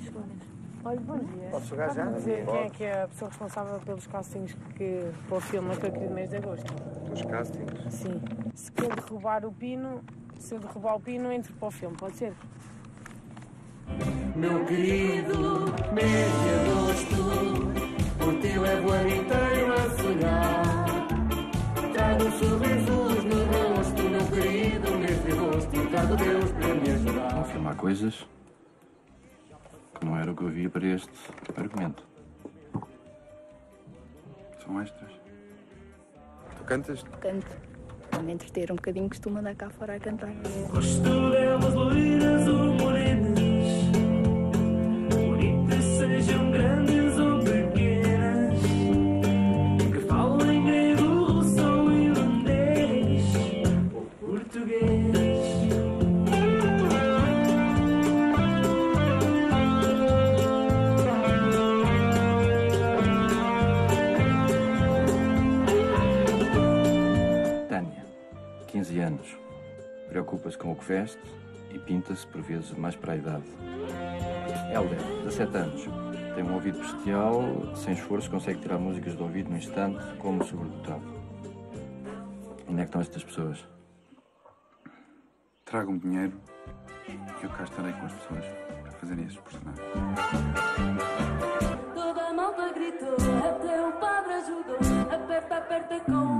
Três segundos. Olha, bom dia. Posso chegar já? Pode dizer quem é que é a pessoa responsável pelos castings que, para o filme Aquele Querido Mês de Agosto? Os castings. Sim. Se quer derrubar o pino, se eu derrubar o pino, entre para o filme, pode ser? Meu querido mês de agosto, o teu é o ano inteiro a sonhar. Trago sorrisos no rosto, meu querido mês de agosto, trago Deus para me ajudar. Filme há coisas não era o que eu havia para este argumento. São extras. Tu cantas? Canto. Para me entreter um bocadinho, costumo andar cá fora a cantar. Gosto delas loiras ou morenas, bonitas sejam grandes ou pequenas, que falem grego, russo ou irlandês ou português. 15 anos. Preocupa-se com o que veste e pinta-se por vezes mais para a idade. Helder, 17 anos. Tem um ouvido bestial, sem esforço consegue tirar músicas do ouvido no instante, como sobredotado. Onde é que estão estas pessoas? Tragam dinheiro e eu cá estarei com as pessoas para fazerem esses personagens. Toda a malta gritou, até o padre ajudou. Aperta, aperta com.